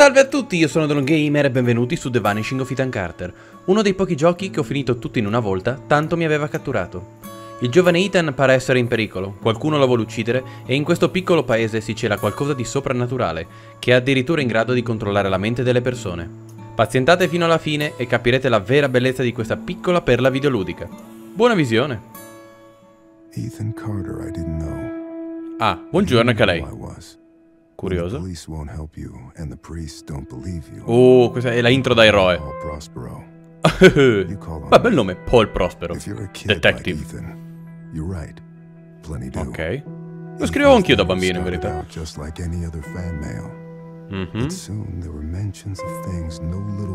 Salve a tutti, io sono Don Gamer e benvenuti su The Vanishing of Ethan Carter, uno dei pochi giochi che ho finito tutto in una volta, tanto mi aveva catturato. Il giovane Ethan pare essere in pericolo, qualcuno lo vuole uccidere e in questo piccolo paese si cela qualcosa di soprannaturale, che è addirittura in grado di controllare la mente delle persone. Pazientate fino alla fine e capirete la vera bellezza di questa piccola perla videoludica. Buona visione! Ethan Carter, I didn't know. Ah, buongiorno anche a lei. Curioso. Oh, questa è la intro da eroe. Ma bel nome, Paul Prospero. Detective. Ok. Lo scrivevo anch'io da bambino, in verità.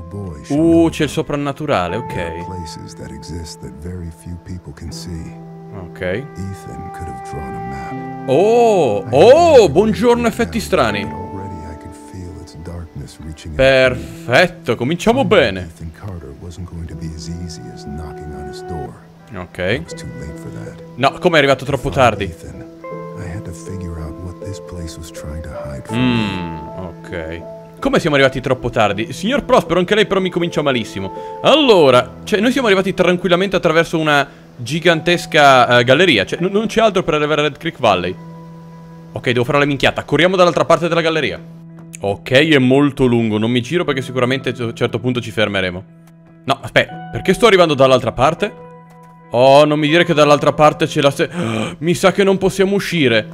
boy should Uh, c'è il soprannaturale, ok. Ok. Oh, oh, buongiorno effetti strani. Perfetto, cominciamo bene. Ok. No, come è arrivato troppo tardi? Mmm, ok. Come siamo arrivati troppo tardi? Signor Prospero, anche lei però mi comincia malissimo. Allora, cioè, noi siamo arrivati tranquillamente attraverso una gigantesca eh, galleria. Cioè, non c'è altro per arrivare a Red Creek Valley. Ok, devo fare la minchiata. Corriamo dall'altra parte della galleria. Ok, è molto lungo. Non mi giro perché sicuramente a un certo punto ci fermeremo. No, aspetta. Perché sto arrivando dall'altra parte? Oh, non mi dire che dall'altra parte c'è la se... Mi sa che non possiamo uscire.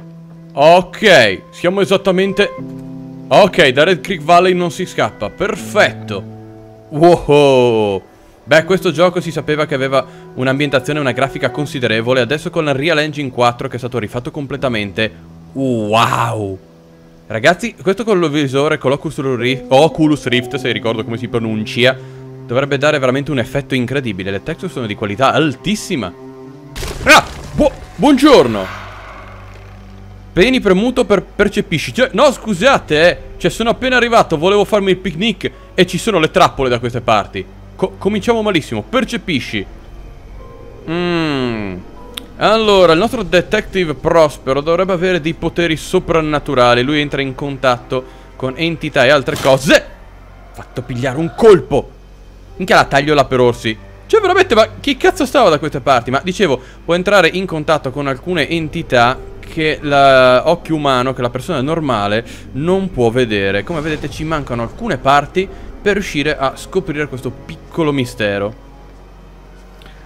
Ok, siamo esattamente... Ok, da Red Creek Valley non si scappa. Perfetto. Wow. Beh, questo gioco si sapeva che aveva un'ambientazione e una grafica considerevole. Adesso con la Real Engine 4 che è stato rifatto completamente. Wow. Ragazzi, questo con visore, con l'Oculus Rift, Rift, se ricordo come si pronuncia, dovrebbe dare veramente un effetto incredibile. Le texture sono di qualità altissima. Ah! Bu- buongiorno! Peni premuto per percepisci. Cioè, no, scusate, eh. Cioè, sono appena arrivato, volevo farmi il picnic e ci sono le trappole da queste parti. Co- cominciamo malissimo. Percepisci. Mmm. Allora, il nostro detective Prospero dovrebbe avere dei poteri soprannaturali. Lui entra in contatto con entità e altre cose. Fatto pigliare un colpo. Minchia la taglio là per orsi. Cioè veramente, ma chi cazzo stava da queste parti? Ma dicevo, può entrare in contatto con alcune entità che l'occhio umano, che la persona normale non può vedere. Come vedete ci mancano alcune parti per riuscire a scoprire questo piccolo mistero.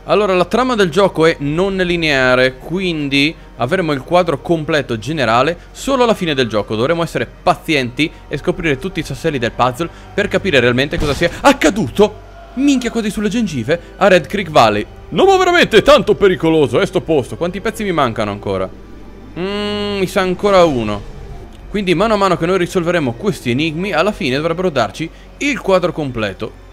Allora, la trama del gioco è non lineare, quindi avremo il quadro completo generale solo alla fine del gioco. Dovremo essere pazienti e scoprire tutti i sasselli del puzzle per capire realmente cosa sia accaduto. Minchia quasi sulle gengive a Red Creek Valley. No, ma veramente tanto pericoloso, è sto posto. Quanti pezzi mi mancano ancora? Mmm, mi sa ancora uno. Quindi mano a mano che noi risolveremo questi enigmi, alla fine dovrebbero darci il quadro completo.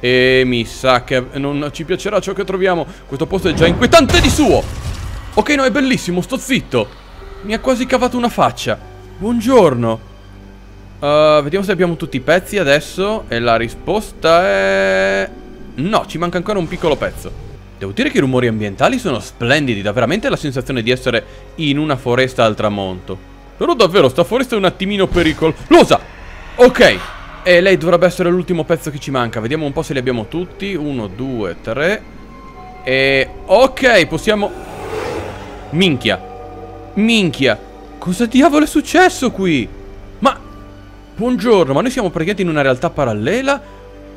E mi sa che non ci piacerà ciò che troviamo. Questo posto è già inquietante di suo. Ok, no, è bellissimo, sto zitto. Mi ha quasi cavato una faccia. Buongiorno. Uh, vediamo se abbiamo tutti i pezzi adesso. E la risposta è... No, ci manca ancora un piccolo pezzo. Devo dire che i rumori ambientali sono splendidi. Dà veramente la sensazione di essere in una foresta al tramonto. Però davvero, sta foresta è un attimino pericolosa. Ok. E lei dovrebbe essere l'ultimo pezzo che ci manca. Vediamo un po' se li abbiamo tutti. Uno, due, tre. E... Ok, possiamo... Minchia. Minchia. Cosa diavolo è successo qui? Ma... Buongiorno, ma noi siamo praticamente in una realtà parallela?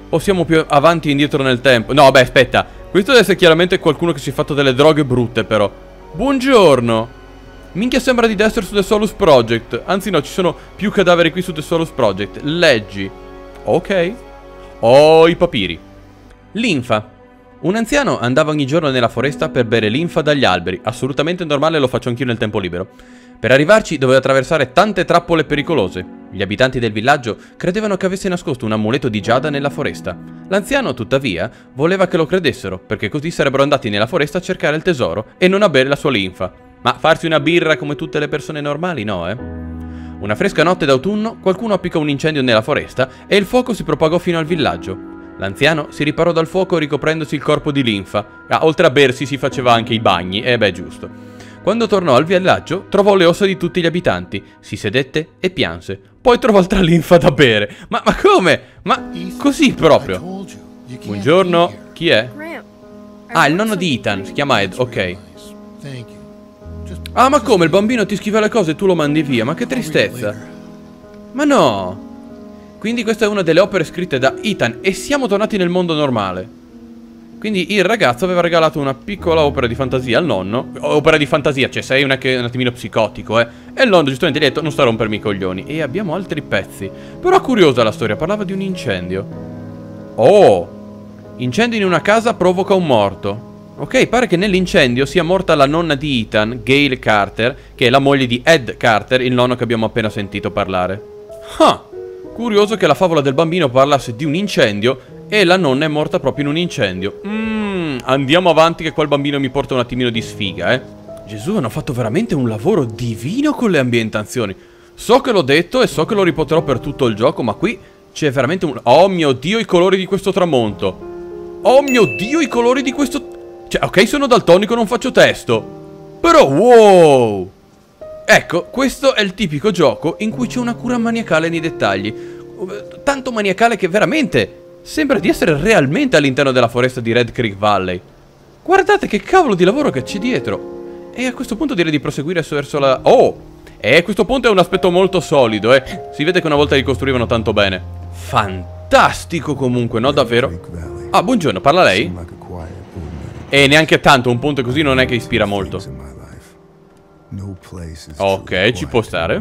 O siamo più avanti e indietro nel tempo? No, beh, aspetta. Questo deve essere chiaramente qualcuno che si è fatto delle droghe brutte, però. Buongiorno. Minchia sembra di essere su The Solus Project. Anzi no, ci sono più cadaveri qui su The Solus Project. Leggi. Ok. Oh, i papiri. Linfa. Un anziano andava ogni giorno nella foresta per bere linfa dagli alberi. Assolutamente normale, lo faccio anch'io nel tempo libero. Per arrivarci doveva attraversare tante trappole pericolose. Gli abitanti del villaggio credevano che avesse nascosto un amuleto di giada nella foresta. L'anziano, tuttavia, voleva che lo credessero, perché così sarebbero andati nella foresta a cercare il tesoro e non a bere la sua linfa. Ma farsi una birra come tutte le persone normali, no, eh? Una fresca notte d'autunno, qualcuno appicò un incendio nella foresta e il fuoco si propagò fino al villaggio. L'anziano si riparò dal fuoco ricoprendosi il corpo di linfa. Ah, oltre a bersi si faceva anche i bagni, e beh, giusto. Quando tornò al villaggio, trovò le ossa di tutti gli abitanti, si sedette e pianse. Poi trovò altra linfa da bere. Ma, ma come? Ma così proprio. Buongiorno, chi è? Ah, il nonno di Ethan, si chiama Ed, ok. Ah, ma come? Il bambino ti scrive le cose e tu lo mandi via? Ma che tristezza. Ma no. Quindi questa è una delle opere scritte da Ethan e siamo tornati nel mondo normale. Quindi il ragazzo aveva regalato una piccola opera di fantasia al nonno. Opera di fantasia, cioè sei un, un attimino psicotico, eh. E il nonno giustamente gli ha detto non sta a rompermi i coglioni. E abbiamo altri pezzi. Però curiosa la storia, parlava di un incendio. Oh! Incendio in una casa provoca un morto. Ok, pare che nell'incendio sia morta la nonna di Ethan, Gail Carter, che è la moglie di Ed Carter, il nonno che abbiamo appena sentito parlare. Ah! Curioso che la favola del bambino parlasse di un incendio e la nonna è morta proprio in un incendio. Mmm, andiamo avanti che quel bambino mi porta un attimino di sfiga, eh. Gesù, hanno fatto veramente un lavoro divino con le ambientazioni. So che l'ho detto e so che lo ripeterò per tutto il gioco, ma qui c'è veramente un... Oh mio Dio, i colori di questo tramonto. Oh mio Dio, i colori di questo... Cioè, ok, sono daltonico, non faccio testo. Però, wow! Ecco, questo è il tipico gioco in cui c'è una cura maniacale nei dettagli. Tanto maniacale che veramente sembra di essere realmente all'interno della foresta di Red Creek Valley. Guardate che cavolo di lavoro che c'è dietro. E a questo punto direi di proseguire verso la... Oh! E questo ponte è un aspetto molto solido, eh. Si vede che una volta ricostruivano tanto bene. Fantastico comunque, no davvero? Ah, buongiorno, parla lei? E neanche tanto, un ponte così non è che ispira molto. Ok, ci può stare.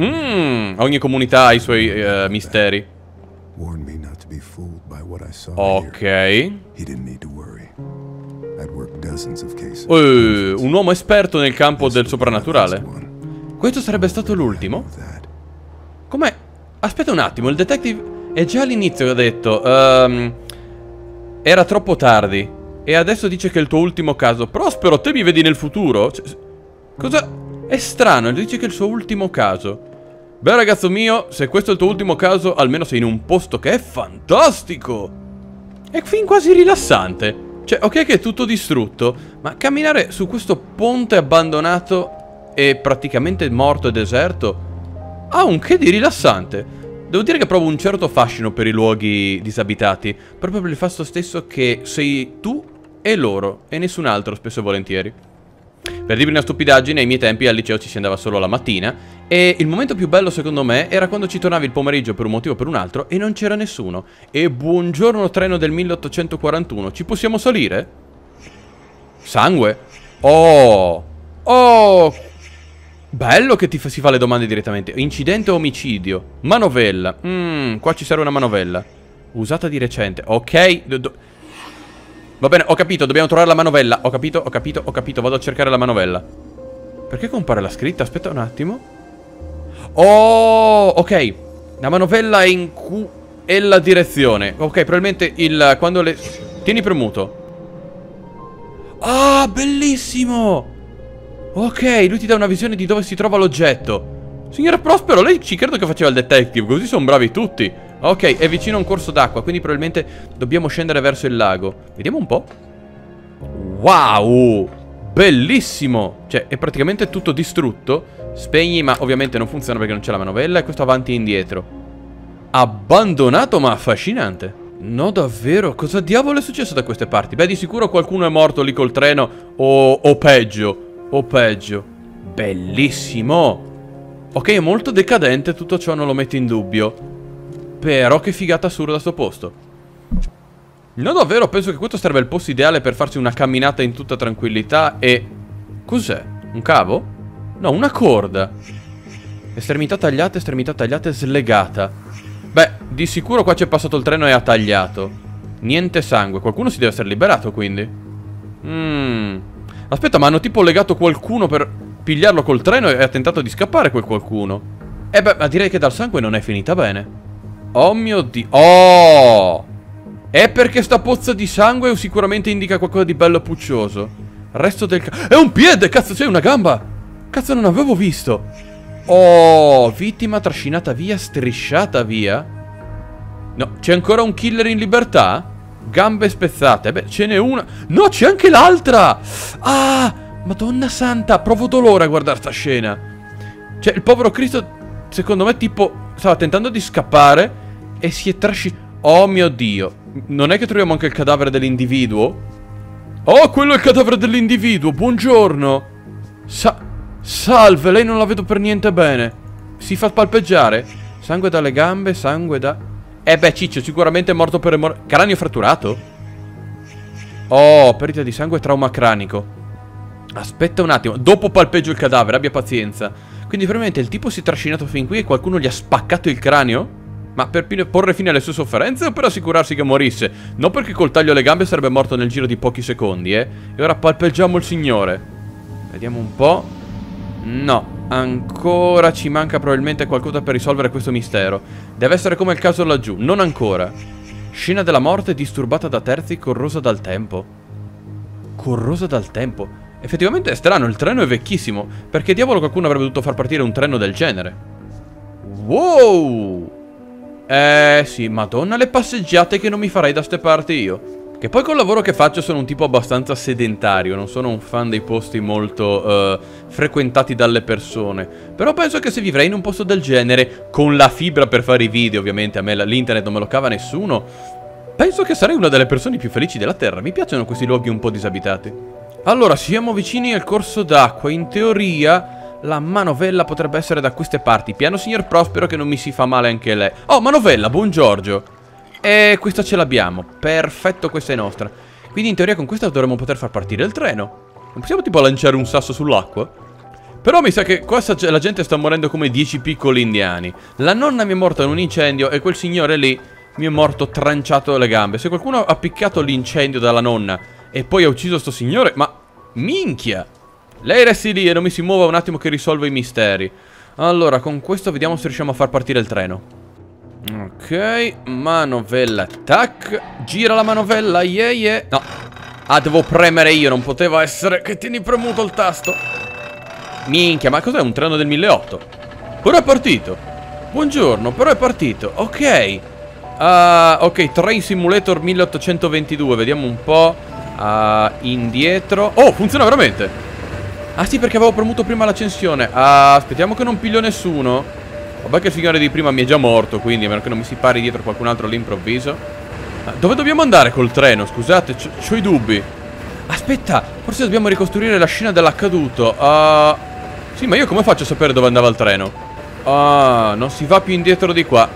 Mmm, ogni comunità ha i suoi uh, misteri. Ok. Uh, un uomo esperto nel campo del soprannaturale. Questo sarebbe stato l'ultimo? Com'è? Aspetta un attimo, il detective è già all'inizio che ha detto... Um, era troppo tardi. E adesso dice che è il tuo ultimo caso. Prospero, te mi vedi nel futuro? Cioè, cosa? È strano, dice che è il suo ultimo caso. Beh ragazzo mio, se questo è il tuo ultimo caso, almeno sei in un posto che è fantastico. È fin quasi rilassante. Cioè, ok che è tutto distrutto, ma camminare su questo ponte abbandonato e praticamente morto e deserto ha un che di rilassante. Devo dire che provo un certo fascino per i luoghi disabitati, proprio per il fatto stesso che sei tu e loro, e nessun altro spesso e volentieri. Per dirvi una stupidaggine, ai miei tempi al liceo ci si andava solo la mattina, e il momento più bello secondo me era quando ci tornavi il pomeriggio per un motivo o per un altro e non c'era nessuno. E buongiorno treno del 1841, ci possiamo salire? Sangue? Oh! Oh! Bello che ti fa, si fa le domande direttamente. Incidente o omicidio? Manovella. Mmm, qua ci serve una manovella. Usata di recente. Ok. Va bene, ho capito, dobbiamo trovare la manovella. Ho capito, ho capito, ho capito. Vado a cercare la manovella. Perché compare la scritta? Aspetta un attimo. Oh, ok. La manovella è in Q e la direzione. Ok, probabilmente il... Quando le... Tieni premuto. Ah, bellissimo! Ok, lui ti dà una visione di dove si trova l'oggetto. Signora Prospero, lei ci credo che faceva il detective, così sono bravi tutti. Ok, è vicino a un corso d'acqua, quindi probabilmente dobbiamo scendere verso il lago. Vediamo un po'. Wow! Bellissimo! Cioè, è praticamente tutto distrutto. Spegni, ma ovviamente non funziona perché non c'è la manovella. E questo avanti e indietro. Abbandonato, ma affascinante. No, davvero? Cosa diavolo è successo da queste parti? Beh, di sicuro qualcuno è morto lì col treno o, o peggio. O peggio. Bellissimo. Ok, è molto decadente, tutto ciò non lo metto in dubbio. Però che figata assurda sto posto. No, davvero, penso che questo sarebbe il posto ideale per farsi una camminata in tutta tranquillità e... Cos'è? Un cavo? No, una corda. Estremità tagliata, estremità tagliata e slegata. Beh, di sicuro qua c'è passato il treno e ha tagliato. Niente sangue. Qualcuno si deve essere liberato, quindi. Mmm... Aspetta, ma hanno tipo legato qualcuno per pigliarlo col treno e ha tentato di scappare quel qualcuno. Eh beh, ma direi che dal sangue non è finita bene. Oh mio dio. Oh! È perché sta pozza di sangue sicuramente indica qualcosa di bello puccioso. Resto del... È un piede! Cazzo, c'è una gamba! Cazzo, non avevo visto. Oh, vittima trascinata via, strisciata via. No, c'è ancora un killer in libertà? Gambe spezzate. Beh, ce n'è una. No, c'è anche l'altra. Ah, Madonna santa, provo dolore a guardare sta scena. Cioè, il povero Cristo, secondo me, tipo, stava tentando di scappare e si è trascinato. Oh mio Dio. Non è che troviamo anche il cadavere dell'individuo? Oh, quello è il cadavere dell'individuo. Buongiorno. Sa salve, lei non la vedo per niente bene. Si fa palpeggiare? Sangue dalle gambe, sangue da... Eh beh, Ciccio, sicuramente è morto per... Emor Cranio fratturato? Oh, perdita di sangue e trauma cranico. Aspetta un attimo, dopo palpeggio il cadavere, abbia pazienza. Quindi probabilmente il tipo si è trascinato fin qui e qualcuno gli ha spaccato il cranio? Ma per porre fine alle sue sofferenze o per assicurarsi che morisse? Non perché col taglio alle gambe sarebbe morto nel giro di pochi secondi, eh? E ora palpeggiamo il signore. Vediamo un po'. No, ancora ci manca probabilmente qualcosa per risolvere questo mistero. Deve essere come il caso laggiù, non ancora. Scena della morte disturbata da terzi corrosa dal tempo. Corrosa dal tempo? Effettivamente è strano, il treno è vecchissimo. Perché diavolo qualcuno avrebbe dovuto far partire un treno del genere? Wow! Eh sì, madonna le passeggiate che non mi farei da ste parti io. Che poi col lavoro che faccio sono un tipo abbastanza sedentario, non sono un fan dei posti molto uh, frequentati dalle persone. Però penso che se vivrei in un posto del genere, con la fibra per fare i video, ovviamente a me l'internet non me lo cava nessuno, penso che sarei una delle persone più felici della Terra. Mi piacciono questi luoghi un po' disabitati. Allora, siamo vicini al corso d'acqua. In teoria, la manovella potrebbe essere da queste parti. Piano signor Prospero che non mi si fa male anche lei. Oh, manovella, buon Giorgio. E questa ce l'abbiamo. Perfetto, questa è nostra. Quindi in teoria con questa dovremmo poter far partire il treno. Non possiamo tipo lanciare un sasso sull'acqua? Però mi sa che qua la gente sta morendo come 10 piccoli indiani. La nonna mi è morta in un incendio e quel signore lì mi è morto tranciato le gambe. Se qualcuno ha piccato l'incendio dalla nonna e poi ha ucciso sto signore, ma Minchia! Lei resti lì e non mi si muova un attimo che risolve i misteri. Allora, con questo vediamo se riusciamo a far partire il treno. Ok, manovella, tac. Gira la manovella, yeah yeah. No. Ah, devo premere io, non poteva essere che tieni premuto il tasto. Minchia, ma cos'è un treno del 1008? Però è partito. Buongiorno, però è partito. Ok. Uh, ok, Train Simulator 1822, vediamo un po'. Uh, indietro Oh, funziona veramente Ah sì, perché avevo premuto prima l'accensione uh, Aspettiamo che non piglio nessuno Vabbè che il signore di prima mi è già morto Quindi a meno che non mi si pari dietro qualcun altro all'improvviso uh, Dove dobbiamo andare col treno? Scusate, ho i dubbi Aspetta, forse dobbiamo ricostruire la scena dell'accaduto uh, Sì, ma io come faccio a sapere dove andava il treno? Ah, non si va più indietro di qua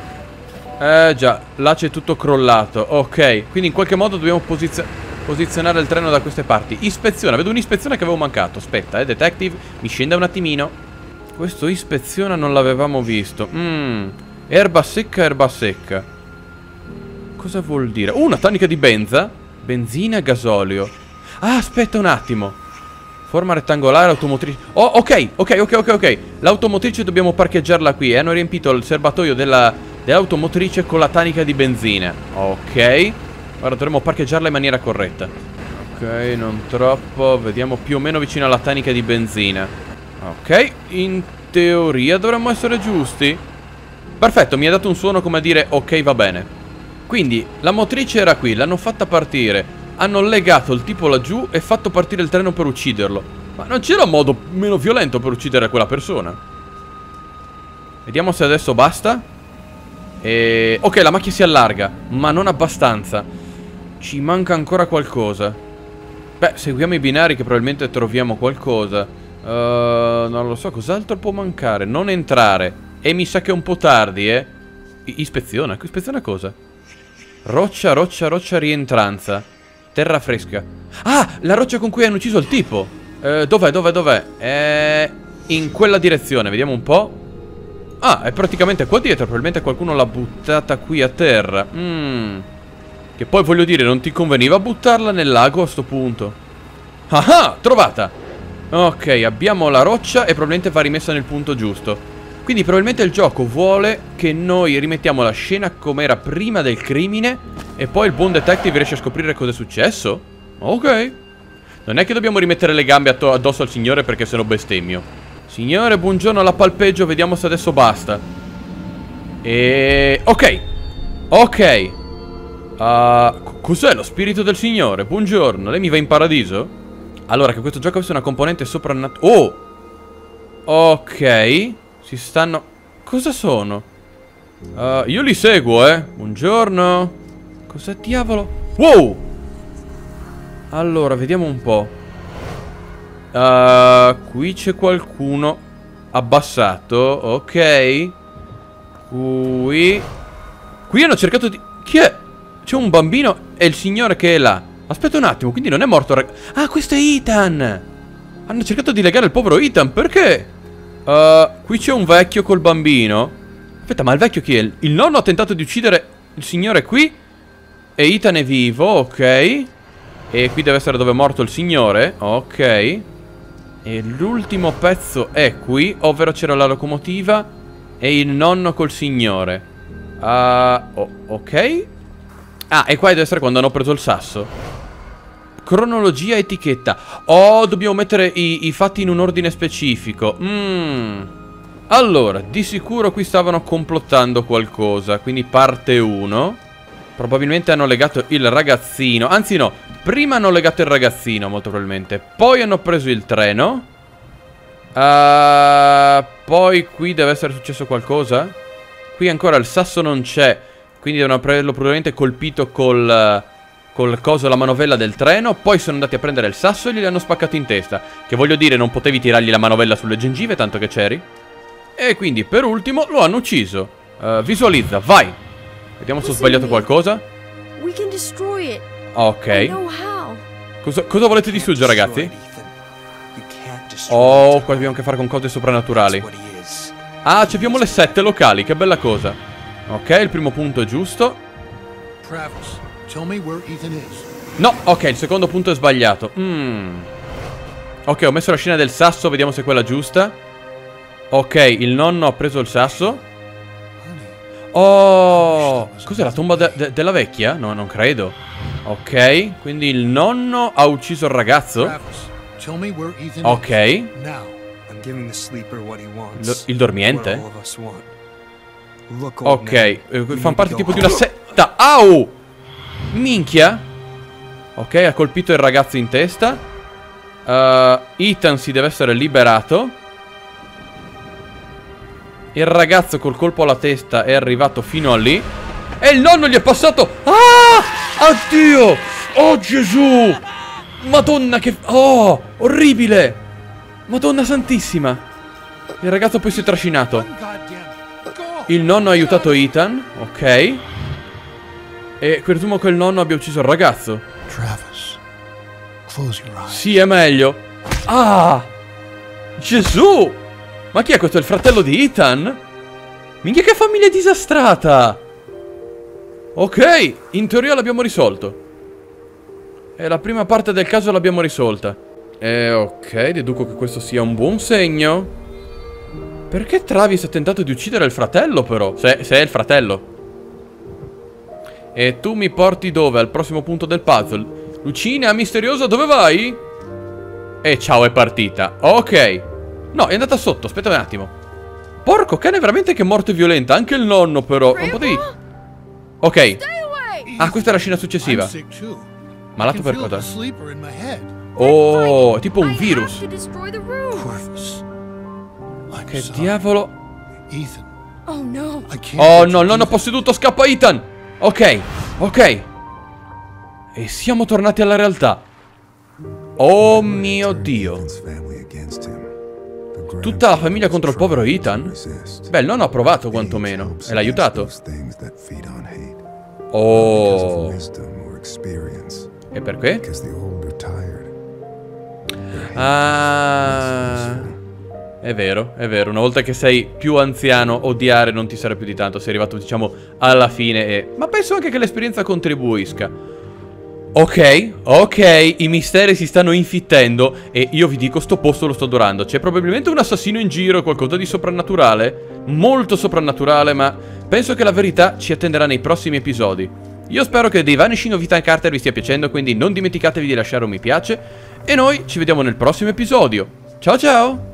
Eh già, là c'è tutto crollato Ok, quindi in qualche modo dobbiamo posizionare posizionare il treno da queste parti. Ispeziona, vedo un'ispezione che avevo mancato. Aspetta, eh, detective, mi scenda un attimino. Questo ispeziona non l'avevamo visto. Mmm, erba secca, erba secca. Cosa vuol dire? Uh, una tanica di benza? Benzina gasolio. Ah, aspetta un attimo. Forma rettangolare, automotrice. Oh, ok, ok, ok, ok, ok. L'automotrice dobbiamo parcheggiarla qui. E hanno riempito il serbatoio dell'automotrice dell con la tanica di benzina. Ok. Ora dovremmo parcheggiarla in maniera corretta Ok, non troppo Vediamo più o meno vicino alla tanica di benzina Ok, in teoria dovremmo essere giusti. Perfetto, mi ha dato un suono come a dire ok va bene. Quindi, la motrice era qui, l'hanno fatta partire. Hanno legato il tipo laggiù e fatto partire il treno per ucciderlo. Ma non c'era un modo meno violento per uccidere quella persona. Vediamo se adesso basta. E... Ok, la macchia si allarga, ma non abbastanza. Ci manca ancora qualcosa. Beh, seguiamo i binari che probabilmente troviamo qualcosa. Uh, non lo so, cos'altro può mancare? Non entrare. E mi sa che è un po' tardi, eh. I ispeziona. Ispeziona cosa? Roccia, roccia, roccia, rientranza. Terra fresca. Ah, la roccia con cui hanno ucciso il tipo. Uh, dov'è, dov'è, dov'è? È in quella direzione, vediamo un po'. Ah, è praticamente qua dietro. Probabilmente qualcuno l'ha buttata qui a terra. Mmm. Che poi voglio dire, non ti conveniva buttarla nel lago a sto punto? Ah, trovata! Ok, abbiamo la roccia e probabilmente va rimessa nel punto giusto. Quindi probabilmente il gioco vuole che noi rimettiamo la scena come era prima del crimine e poi il buon detective riesce a scoprire cosa è successo? Ok. Non è che dobbiamo rimettere le gambe addosso al signore perché se no bestemmio. Signore, buongiorno alla palpeggio, vediamo se adesso basta. E... Ok. Ok. Uh, Cos'è lo spirito del signore? Buongiorno, lei mi va in paradiso? Allora, che questo gioco avesse una componente soprannaturale... Oh! Ok. Si stanno... Cosa sono? Uh, io li seguo, eh. Buongiorno. Cosa diavolo? Wow! Allora, vediamo un po'. Uh, qui c'è qualcuno abbassato. Ok. Qui. Qui hanno cercato di... Chi è? C'è un bambino e il signore che è là. Aspetta un attimo, quindi non è morto rag... Ah, questo è Ethan! Hanno cercato di legare il povero Ethan, perché? Uh, qui c'è un vecchio col bambino. Aspetta, ma il vecchio chi è? Il nonno ha tentato di uccidere il signore qui? E Ethan è vivo, ok. E qui deve essere dove è morto il signore, ok. E l'ultimo pezzo è qui, ovvero c'era la locomotiva e il nonno col signore. Uh, oh, ok. Ah, e qua deve essere quando hanno preso il sasso. Cronologia etichetta. Oh, dobbiamo mettere i, i fatti in un ordine specifico. Mmm. Allora, di sicuro qui stavano complottando qualcosa. Quindi parte 1. Probabilmente hanno legato il ragazzino. Anzi no, prima hanno legato il ragazzino, molto probabilmente. Poi hanno preso il treno. Uh, poi qui deve essere successo qualcosa. Qui ancora il sasso non c'è. Quindi devono averlo probabilmente colpito col col coso la manovella del treno, poi sono andati a prendere il sasso e glieli hanno spaccato in testa. Che voglio dire, non potevi tirargli la manovella sulle gengive, tanto che c'eri. E quindi, per ultimo, lo hanno ucciso. Uh, visualizza, vai. Vediamo se ho sbagliato qualcosa. Ok. Cosa, cosa volete distruggere, ragazzi? Oh, qua abbiamo a che fare con cose soprannaturali. Ah, abbiamo le sette locali, che bella cosa. Ok, il primo punto è giusto. No, ok, il secondo punto è sbagliato. Mm. Ok, ho messo la scena del sasso, vediamo se è quella giusta. Ok, il nonno ha preso il sasso. Oh, cos'è la tomba de de della vecchia? No, non credo. Ok, quindi il nonno ha ucciso il ragazzo. Ok. Lo, il dormiente? Ok, eh, fanno parte tipo di una setta. Au! Minchia Ok, ha colpito il ragazzo in testa uh, Ethan si deve essere liberato Il ragazzo col colpo alla testa è arrivato fino a lì E il nonno gli è passato Ah! Addio! Oh Gesù! Madonna che... Oh! Orribile! Madonna santissima Il ragazzo poi si è trascinato Il nonno ha aiutato Ethan Ok e presumo che il nonno abbia ucciso il ragazzo. Travis, close your eyes. Sì, è meglio. Ah! Gesù! Ma chi è questo? Il fratello di Ethan? Minchia che famiglia disastrata! Ok, in teoria l'abbiamo risolto. E la prima parte del caso l'abbiamo risolta. E ok, deduco che questo sia un buon segno. Perché Travis ha tentato di uccidere il fratello però? Se, se è il fratello. E tu mi porti dove? Al prossimo punto del puzzle. Lucina, misteriosa, dove vai? E ciao, è partita. Ok. No, è andata sotto, aspetta un attimo. Porco cane, veramente che morte violenta. Anche il nonno, però. Non potevi... Ok. Ah, questa è la scena successiva. Malato per cosa? Oh, è tipo un virus. Che diavolo? Oh no, oh, il nonno posseduto, scappa Ethan! Ok, ok. E siamo tornati alla realtà. Oh mio Dio. Tutta la famiglia contro il povero Ethan? Beh, il nonno ha provato quantomeno. E l'ha aiutato. Oh. E perché? Ah... È vero, è vero. Una volta che sei più anziano, odiare non ti serve più di tanto. Sei arrivato, diciamo, alla fine e... Ma penso anche che l'esperienza contribuisca. Ok, ok, i misteri si stanno infittendo e io vi dico sto posto lo sto adorando. C'è probabilmente un assassino in giro, qualcosa di soprannaturale, molto soprannaturale, ma penso che la verità ci attenderà nei prossimi episodi. Io spero che The Vanishing of Ethan Carter vi stia piacendo, quindi non dimenticatevi di lasciare un mi piace e noi ci vediamo nel prossimo episodio. Ciao ciao!